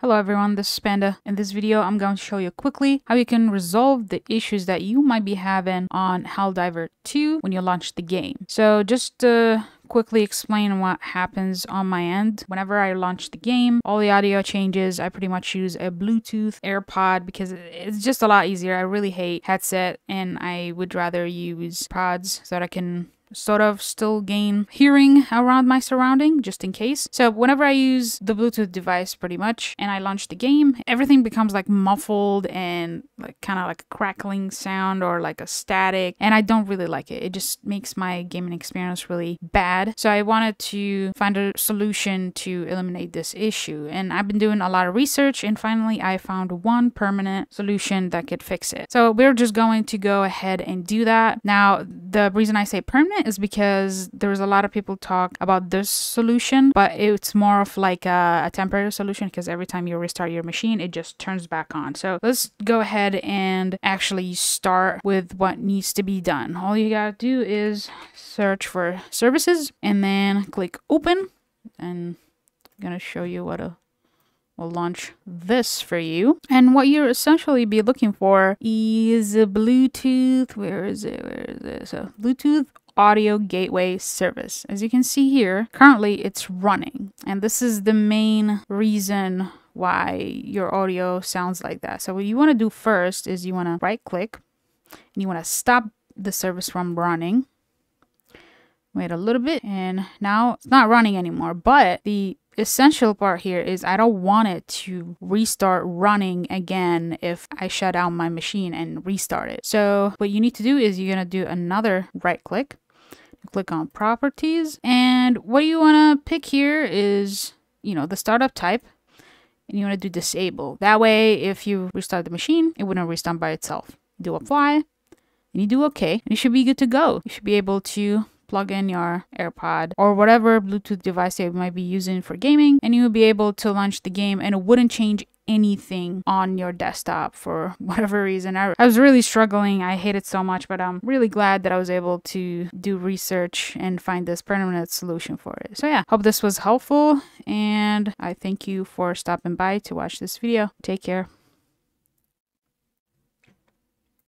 Hello everyone, this is Panda. In this video, I'm going to show you quickly how you can resolve the issues that you might be having on Helldivers 2 when you launch the game. So just to quickly explain what happens on my end. Whenever I launch the game, all the audio changes. I pretty much use a Bluetooth AirPod because it's just a lot easier. I really hate headset and I would rather use pods so that I can sort of still gain hearing around my surrounding just in case. So whenever I use the Bluetooth device pretty much and I launch the game, everything becomes like muffled and like kind of like a crackling sound or like a static and I don't really like it. It just makes my gaming experience really bad. So I wanted to find a solution to eliminate this issue and I've been doing a lot of research and finally I found one permanent solution that could fix it. So we're just going to go ahead and do that. Now the reason I say permanent is because there's a lot of people talk about this solution, but it's more of like a, a temporary solution because every time you restart your machine, it just turns back on. So let's go ahead and actually start with what needs to be done. All you gotta do is search for services and then click open and I'm gonna show you what a will launch this for you. And what you'll essentially be looking for is a Bluetooth. Where is it? Where is it? So Bluetooth audio gateway service. As you can see here, currently it's running. And this is the main reason why your audio sounds like that. So what you want to do first is you want to right click and you want to stop the service from running. Wait a little bit and now it's not running anymore, but the essential part here is I don't want it to restart running again if I shut down my machine and restart it. So what you need to do is you're going to do another right click click on properties. And what you want to pick here is, you know, the startup type and you want to do disable. That way, if you restart the machine, it wouldn't restart by itself. Do apply and you do okay and you should be good to go. You should be able to plug in your AirPod or whatever Bluetooth device you might be using for gaming and you will be able to launch the game and it wouldn't change anything on your desktop for whatever reason. I, I was really struggling. I hate it so much, but I'm really glad that I was able to do research and find this permanent solution for it. So yeah, hope this was helpful and I thank you for stopping by to watch this video. Take care.